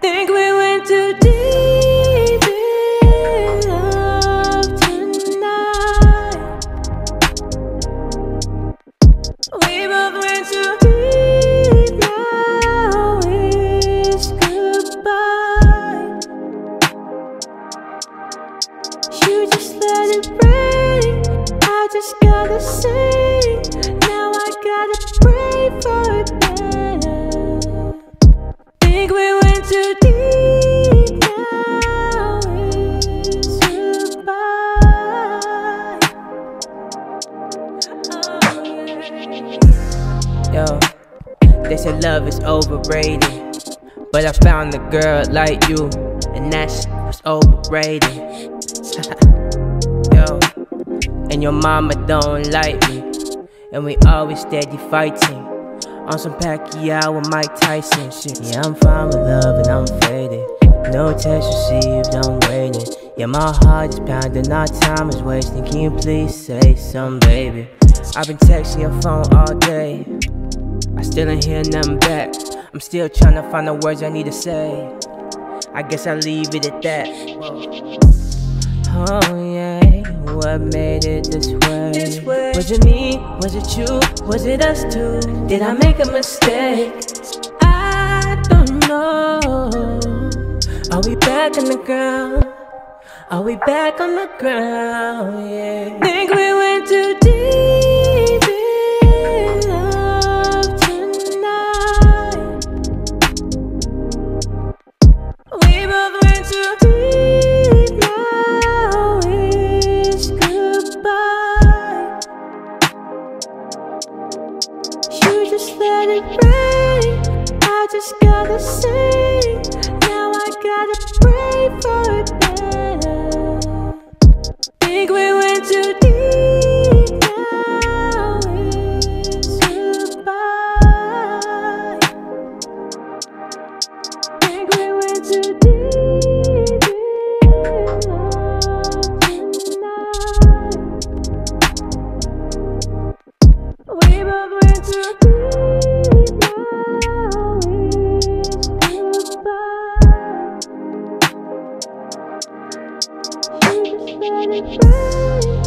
Think we went too deep in love tonight. We both went too deep. Yo, they said love is overrated. But I found a girl like you, and that shit was overrated. Yo, and your mama don't like me. And we always steady fighting. On some Pacquiao and Mike Tyson shit. Yeah, I'm fine with love and I'm faded. No text received, I'm waiting. Yeah, my heart is pounding, our time is wasting. Can you please say something, baby? I've been texting your phone all day. I still ain't hear nothing back. I'm still trying to find the words I need to say. I guess I'll leave it at that. Oh yeah, what made it this way? This way. Was it me? Was it you? Was it us two? Did I make a mistake? I don't know. Are we back on the ground? Are we back on the ground? Yeah. It rain. I just gotta say. Bye.